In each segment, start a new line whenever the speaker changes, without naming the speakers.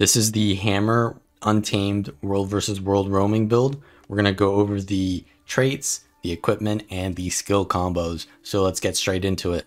This is the Hammer Untamed World versus World Roaming build. We're going to go over the traits, the equipment, and the skill combos. So let's get straight into it.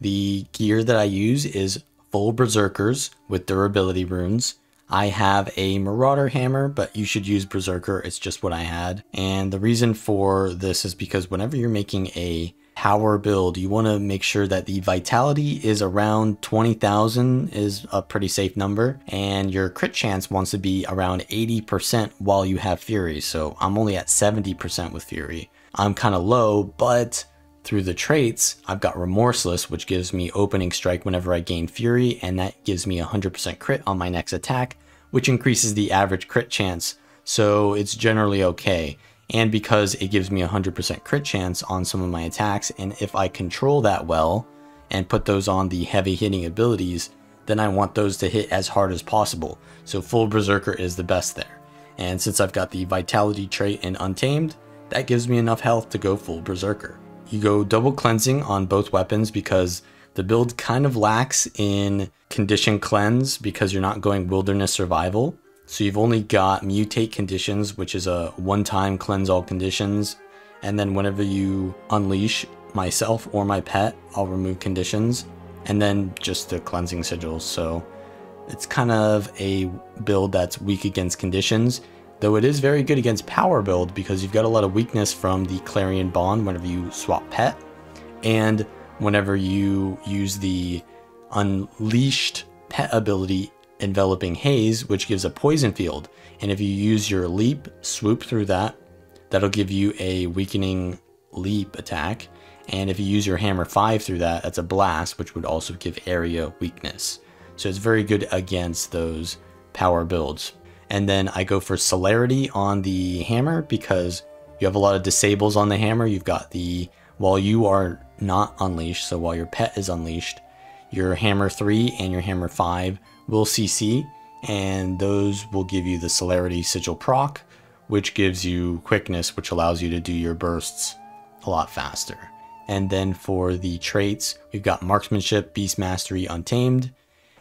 The gear that I use is full Berserkers with durability runes. I have a Marauder hammer, but you should use Berserker. It's just what I had. And the reason for this is because whenever you're making a power build, you want to make sure that the vitality is around 20,000 is a pretty safe number and your crit chance wants to be around 80% while you have fury. So I'm only at 70% with fury. I'm kind of low, but through the traits, I've got Remorseless, which gives me opening strike whenever I gain fury and that gives me 100% crit on my next attack, which increases the average crit chance. So it's generally okay and because it gives me 100% crit chance on some of my attacks, and if I control that well and put those on the heavy hitting abilities, then I want those to hit as hard as possible. So full Berserker is the best there. And since I've got the Vitality trait in Untamed, that gives me enough health to go full Berserker. You go double cleansing on both weapons because the build kind of lacks in condition cleanse because you're not going wilderness survival. So you've only got mutate conditions, which is a one-time cleanse all conditions. And then whenever you unleash myself or my pet, I'll remove conditions. And then just the cleansing sigils. So it's kind of a build that's weak against conditions, though it is very good against power build because you've got a lot of weakness from the Clarion Bond whenever you swap pet. And whenever you use the unleashed pet ability enveloping haze, which gives a poison field. And if you use your leap, swoop through that, that'll give you a weakening leap attack. And if you use your hammer 5 through that, that's a blast, which would also give area weakness. So it's very good against those power builds. And then I go for celerity on the hammer because you have a lot of disables on the hammer. You've got the, while you are not unleashed, so while your pet is unleashed, your hammer 3 and your hammer 5 will CC, and those will give you the Celerity Sigil proc, which gives you quickness, which allows you to do your bursts a lot faster. And then for the traits, we've got Marksmanship, Beast Mastery, Untamed.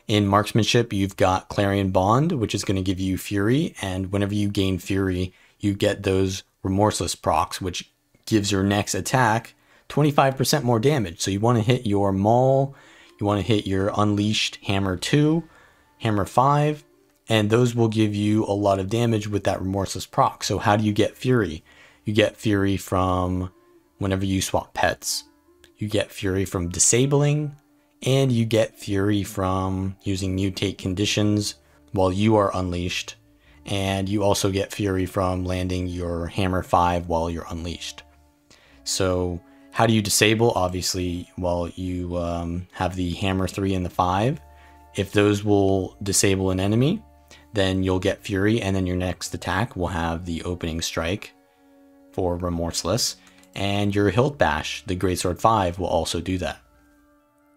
In Marksmanship, you've got Clarion Bond, which is going to give you Fury, and whenever you gain Fury, you get those Remorseless procs, which gives your next attack 25% more damage. So you want to hit your Maul, you want to hit your Unleashed Hammer 2, Hammer 5, and those will give you a lot of damage with that Remorseless proc. So how do you get Fury? You get Fury from whenever you swap pets. You get Fury from disabling, and you get Fury from using mutate conditions while you are unleashed. And you also get Fury from landing your Hammer 5 while you're unleashed. So how do you disable? Obviously, while you um, have the Hammer 3 and the 5, if those will disable an enemy, then you'll get Fury, and then your next attack will have the opening strike for Remorseless, and your Hilt Bash, the Greatsword 5, will also do that.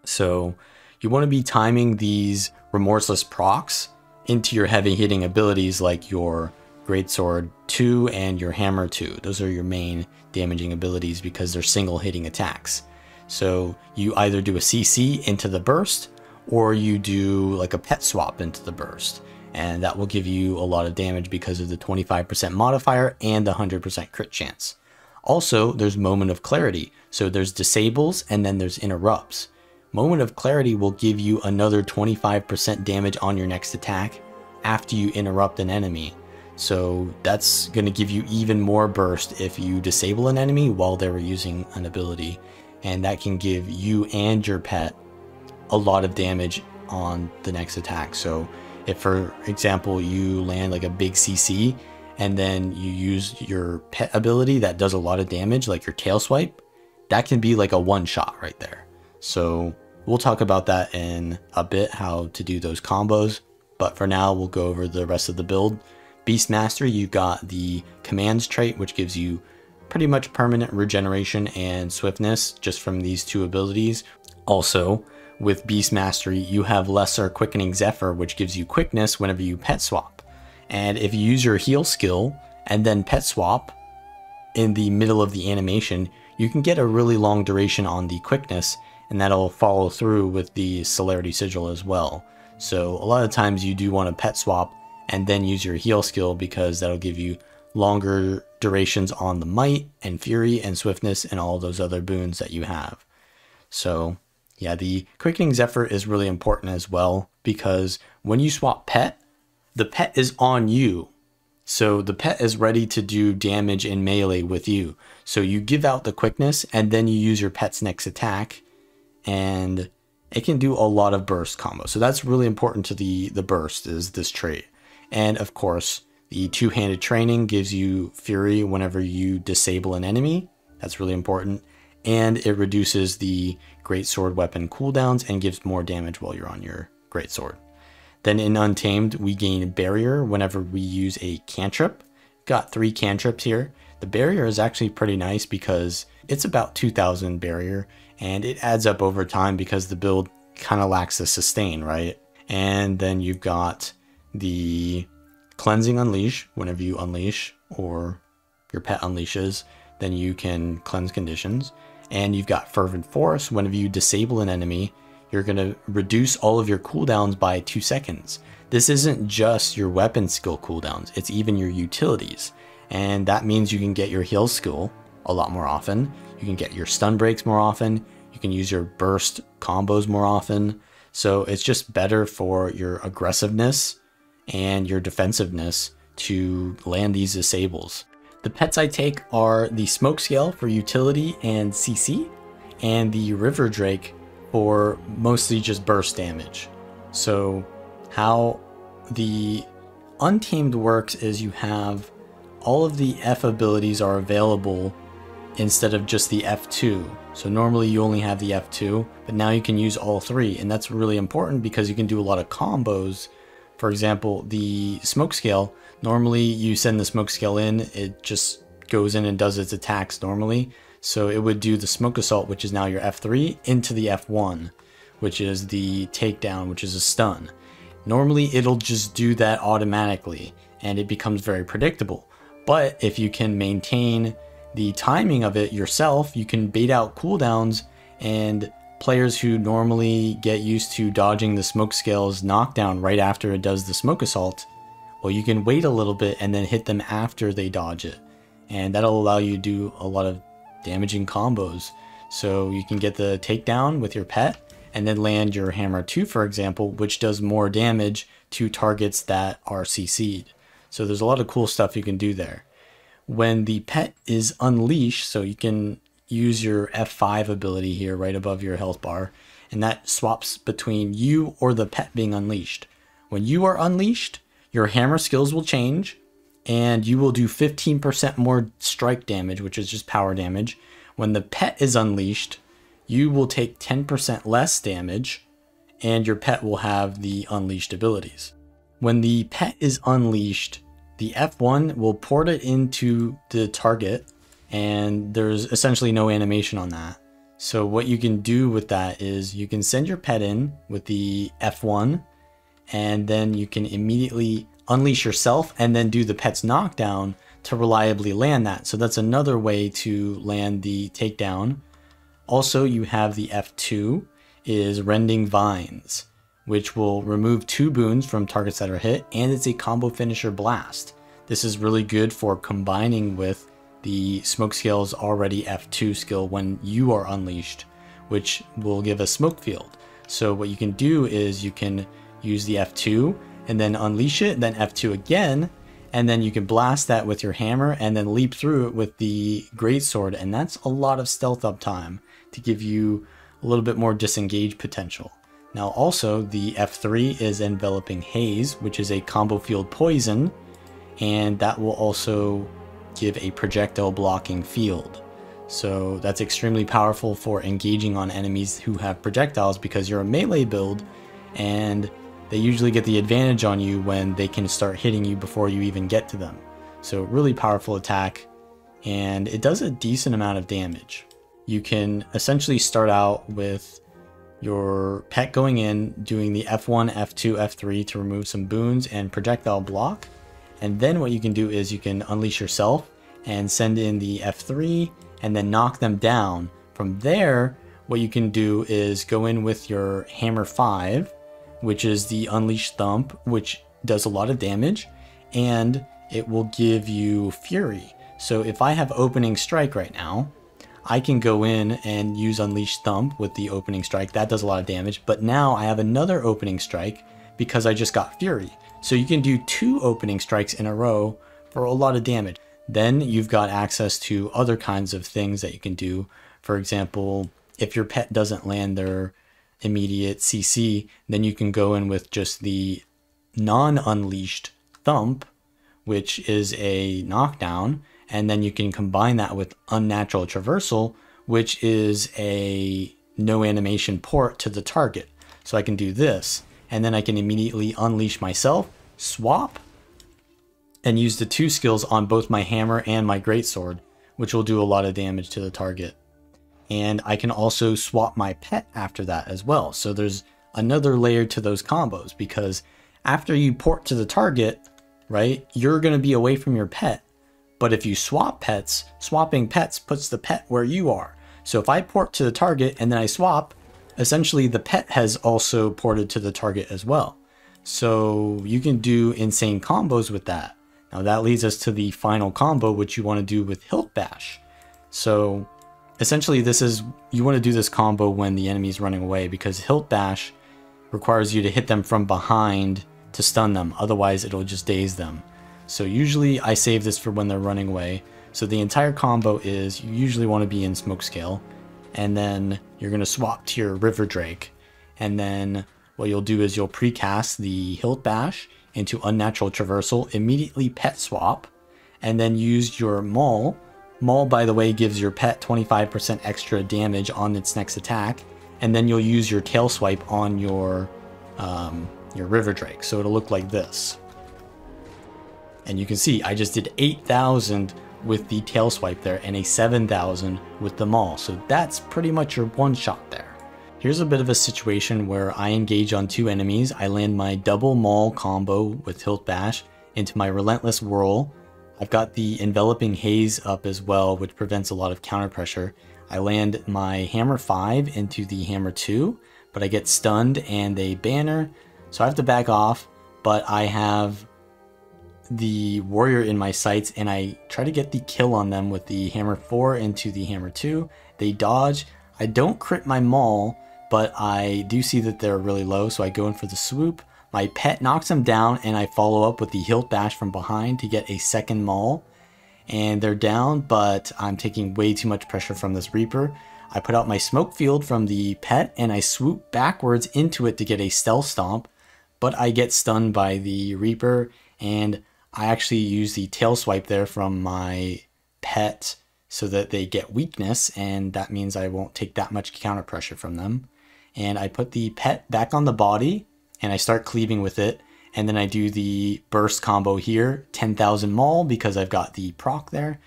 So you want to be timing these Remorseless procs into your heavy hitting abilities like your Greatsword 2 and your Hammer 2. Those are your main damaging abilities because they're single hitting attacks. So you either do a CC into the burst or you do like a pet swap into the burst and that will give you a lot of damage because of the 25% modifier and the 100% crit chance. Also, there's Moment of Clarity, so there's disables and then there's interrupts. Moment of Clarity will give you another 25% damage on your next attack after you interrupt an enemy. So that's going to give you even more burst if you disable an enemy while they were using an ability. And that can give you and your pet a lot of damage on the next attack. So if for example you land like a big CC and then you use your pet ability that does a lot of damage like your tail swipe, that can be like a one shot right there. So we'll talk about that in a bit how to do those combos. But for now, we'll go over the rest of the build. Beast Mastery, you've got the commands trait, which gives you pretty much permanent regeneration and swiftness just from these two abilities. Also, with Beast Mastery, you have Lesser Quickening Zephyr, which gives you quickness whenever you pet swap. And if you use your heal skill and then pet swap in the middle of the animation, you can get a really long duration on the quickness, and that'll follow through with the Celerity Sigil as well. So a lot of times you do want to pet swap and then use your heal skill because that'll give you longer durations on the might and fury and swiftness and all those other boons that you have. So yeah, the quickening Zephyr is really important as well because when you swap pet, the pet is on you. So the pet is ready to do damage in melee with you. So you give out the quickness and then you use your pet's next attack and it can do a lot of burst combo. So that's really important to the, the burst is this trait. And of course, the two-handed training gives you fury whenever you disable an enemy. That's really important. And it reduces the great sword weapon cooldowns and gives more damage while you're on your great sword. Then in Untamed, we gain barrier whenever we use a cantrip. Got three cantrips here. The barrier is actually pretty nice because it's about 2000 barrier and it adds up over time because the build kind of lacks the sustain, right? And then you've got the cleansing unleash whenever you unleash or your pet unleashes, then you can cleanse conditions. And you've got fervent force whenever you disable an enemy, you're going to reduce all of your cooldowns by two seconds. This isn't just your weapon skill cooldowns, it's even your utilities. And that means you can get your heal skill a lot more often. You can get your stun breaks more often. You can use your burst combos more often. So it's just better for your aggressiveness and your defensiveness to land these disables. The pets I take are the Smoke Scale for utility and CC, and the River Drake for mostly just burst damage. So how the Untamed works is you have all of the F abilities are available instead of just the F2. So normally you only have the F2, but now you can use all three, and that's really important because you can do a lot of combos for example, the smoke scale, normally you send the smoke scale in, it just goes in and does its attacks normally. So it would do the smoke assault, which is now your F3, into the F1, which is the takedown, which is a stun. Normally it'll just do that automatically and it becomes very predictable. But if you can maintain the timing of it yourself, you can bait out cooldowns and players who normally get used to dodging the smoke scales knockdown right after it does the smoke assault, well, you can wait a little bit and then hit them after they dodge it. And that'll allow you to do a lot of damaging combos. So you can get the takedown with your pet and then land your hammer 2, for example, which does more damage to targets that are CC'd. So there's a lot of cool stuff you can do there. When the pet is unleashed, so you can use your F5 ability here right above your health bar, and that swaps between you or the pet being unleashed. When you are unleashed, your hammer skills will change, and you will do 15% more strike damage, which is just power damage. When the pet is unleashed, you will take 10% less damage, and your pet will have the unleashed abilities. When the pet is unleashed, the F1 will port it into the target and there's essentially no animation on that. So what you can do with that is you can send your pet in with the F1 and then you can immediately unleash yourself and then do the pet's knockdown to reliably land that. So that's another way to land the takedown. Also, you have the F2 is Rending Vines, which will remove two boons from targets that are hit, and it's a combo finisher blast. This is really good for combining with the smoke scale is already F2 skill when you are unleashed, which will give a smoke field. So what you can do is you can use the F2 and then unleash it, then F2 again, and then you can blast that with your hammer and then leap through it with the great sword, and that's a lot of stealth up time to give you a little bit more disengage potential. Now also the F3 is enveloping haze, which is a combo field poison, and that will also give a projectile blocking field. So that's extremely powerful for engaging on enemies who have projectiles because you're a melee build and they usually get the advantage on you when they can start hitting you before you even get to them. So really powerful attack and it does a decent amount of damage. You can essentially start out with your pet going in, doing the F1, F2, F3 to remove some boons and projectile block. And then what you can do is you can unleash yourself and send in the F3 and then knock them down. From there, what you can do is go in with your hammer 5, which is the unleash Thump, which does a lot of damage, and it will give you Fury. So if I have Opening Strike right now, I can go in and use Unleashed Thump with the Opening Strike. That does a lot of damage, but now I have another Opening Strike because I just got Fury. So you can do two Opening Strikes in a row for a lot of damage. Then you've got access to other kinds of things that you can do. For example, if your pet doesn't land their immediate CC, then you can go in with just the non-unleashed thump, which is a knockdown, and then you can combine that with unnatural traversal, which is a no animation port to the target. So I can do this, and then I can immediately unleash myself, swap, and use the two skills on both my hammer and my greatsword, which will do a lot of damage to the target. And I can also swap my pet after that as well. So there's another layer to those combos because after you port to the target, right, you're going to be away from your pet. But if you swap pets, swapping pets puts the pet where you are. So if I port to the target and then I swap, essentially the pet has also ported to the target as well. So you can do insane combos with that. Now that leads us to the final combo, which you want to do with Hilt Bash. So essentially this is, you want to do this combo when the enemy is running away because Hilt Bash requires you to hit them from behind to stun them. Otherwise it'll just daze them. So usually I save this for when they're running away. So the entire combo is you usually want to be in smoke scale and then you're going to swap to your River Drake. And then what you'll do is you'll precast the Hilt Bash into Unnatural Traversal, immediately pet swap, and then use your Maul. Maul, by the way, gives your pet 25% extra damage on its next attack, and then you'll use your Tail Swipe on your, um, your River Drake. So it'll look like this. And you can see I just did 8,000 with the tail swipe there and a 7,000 with the maul. So that's pretty much your one shot there. Here's a bit of a situation where I engage on two enemies. I land my double maul combo with Hilt Bash into my Relentless Whirl. I've got the Enveloping Haze up as well, which prevents a lot of counter pressure. I land my Hammer 5 into the Hammer 2, but I get stunned and a banner, so I have to back off, but I have the warrior in my sights and I try to get the kill on them with the hammer 4 into the hammer 2. They dodge. I don't crit my maul, but I do see that they're really low, so I go in for the swoop. My pet knocks them down and I follow up with the hilt bash from behind to get a second maul. And they're down, but I'm taking way too much pressure from this Reaper. I put out my smoke field from the pet and I swoop backwards into it to get a stealth stomp, but I get stunned by the Reaper and I actually use the tail swipe there from my pet so that they get weakness and that means I won't take that much counter pressure from them. And I put the pet back on the body and I start cleaving with it and then I do the burst combo here, 10,000 maul because I've got the proc there,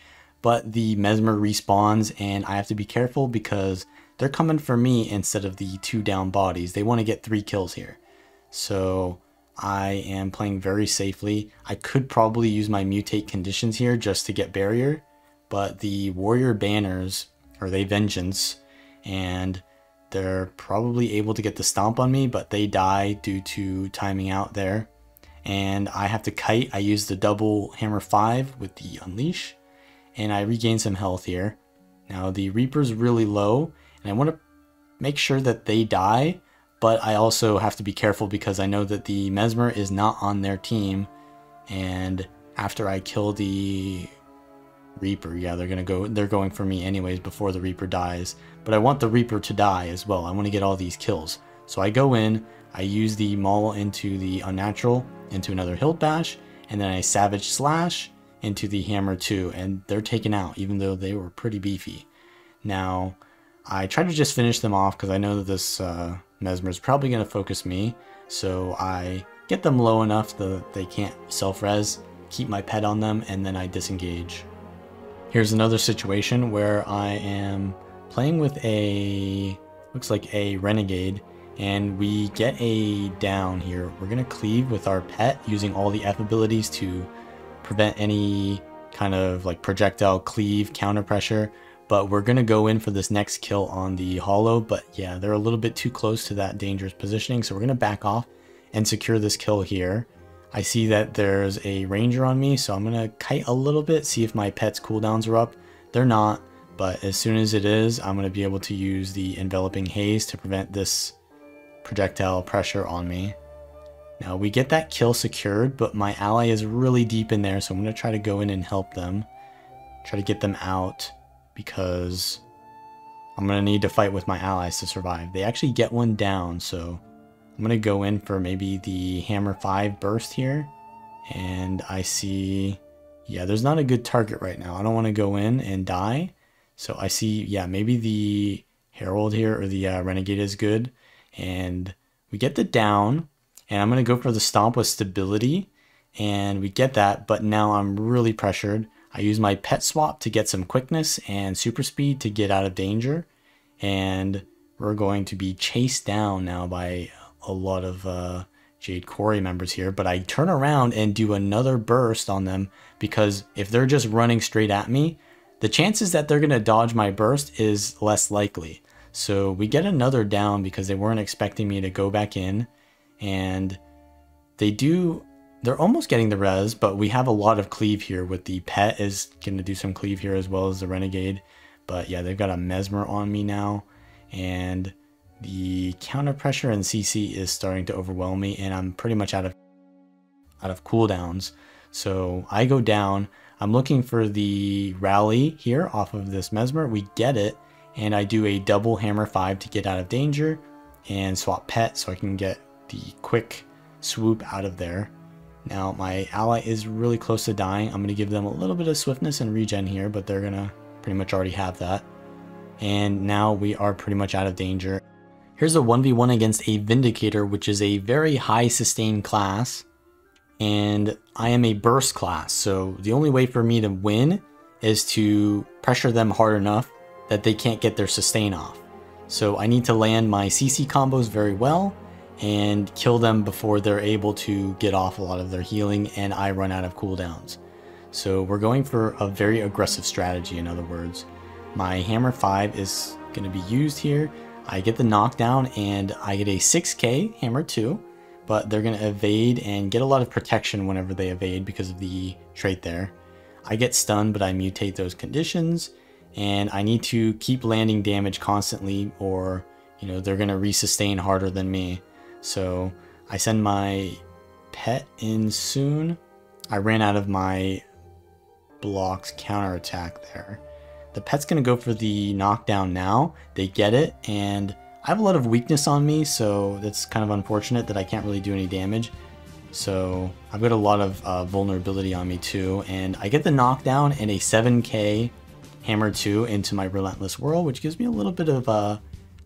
but the Mesmer respawns and I have to be careful because they're coming for me instead of the two down bodies. They want to get three kills here. So I am playing very safely. I could probably use my mutate conditions here just to get barrier, but the warrior banners, are they vengeance, and they're probably able to get the stomp on me, but they die due to timing out there. And I have to kite. I use the double hammer 5 with the unleash, and I regain some health here. Now the Reaper's really low, and I want to make sure that they die but I also have to be careful because I know that the Mesmer is not on their team. And after I kill the Reaper, yeah, they're gonna go they're going for me anyways before the Reaper dies. But I want the Reaper to die as well. I want to get all these kills. So I go in, I use the Maul into the Unnatural, into another Hilt Bash, and then I Savage Slash into the Hammer 2, and they're taken out, even though they were pretty beefy. Now, I try to just finish them off because I know that this uh, Mesmer is probably going to focus me, so I get them low enough that they can't self-res, keep my pet on them, and then I disengage. Here's another situation where I am playing with a, looks like a Renegade, and we get a down here. We're to cleave with our pet using all the F abilities to prevent any kind of like projectile cleave counter pressure but we're to go in for this next kill on the hollow. But yeah, they're a little bit too close to that dangerous positioning. So we're to back off and secure this kill here. I see that there's a ranger on me, so I'm to kite a little bit, see if my pet's cooldowns are up. They're not, but as soon as it is, I'm to be able to use the enveloping haze to prevent this projectile pressure on me. Now we get that kill secured, but my ally is really deep in there, so I'm to try to go in and help them. Try to get them out because I'm to need to fight with my allies to survive. They actually get one down, so I'm going to go in for maybe the Hammer 5 burst here. And I see, yeah, there's not a good target right now. I don't want to go in and die. So I see, yeah, maybe the Herald here or the uh, Renegade is good. And we get the down. And I'm going to go for the Stomp with stability. And we get that, but now I'm really pressured. I use my pet swap to get some quickness and super speed to get out of danger. And we're going to be chased down now by a lot of uh, Jade Quarry members here, but I turn around and do another burst on them because if they're just running straight at me, the chances that they're going to dodge my burst is less likely. So we get another down because they weren't expecting me to go back in and they do they're almost getting the res, but we have a lot of cleave here with the pet is going to do some cleave here as well as the renegade. But yeah, they've got a mesmer on me now and the counter pressure and CC is starting to overwhelm me and I'm pretty much out of out of cooldowns. So I go down. I'm looking for the rally here off of this Mesmer. We get it and I do a double hammer 5 to get out of danger and swap pet so I can get the quick swoop out of there. Now my ally is really close to dying. I'm going to give them a little bit of swiftness and regen here, but they're going to pretty much already have that. And now we are pretty much out of danger. Here's a 1v1 against a Vindicator, which is a very high sustain class. And I am a burst class, so the only way for me to win is to pressure them hard enough that they can't get their sustain off. So I need to land my CC combos very well and kill them before they're able to get off a lot of their healing and I run out of cooldowns. So we're going for a very aggressive strategy in other words. My hammer 5 is going to be used here I get the knockdown and I get a 6k hammer 2, but they're going to evade and get a lot of protection whenever they evade because of the trait there. I get stunned, but I mutate those conditions, and I need to keep landing damage constantly or, you know, they're going to resustain harder than me. So I send my pet in soon. I ran out of my blocks counterattack there. The pet's to go for the knockdown now. They get it, and I have a lot of weakness on me, so that's kind of unfortunate that I can't really do any damage. So I've got a lot of uh, vulnerability on me too, and I get the knockdown and a 7k hammer 2 into my Relentless Whirl, which gives me a little bit of uh,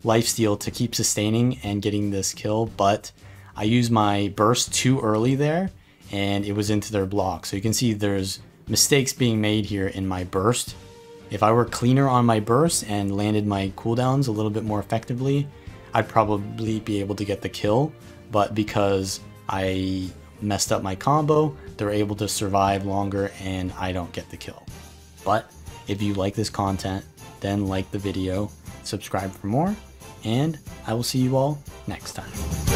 lifesteal to keep sustaining and getting this kill, but I use my burst too early there, and it was into their block. So you can see there's mistakes being made here in my burst, if I were cleaner on my bursts and landed my cooldowns a little bit more effectively, I'd probably be able to get the kill, but because I messed up my combo, they're able to survive longer and I don't get the kill. But if you like this content, then like the video, subscribe for more, and I will see you all next time.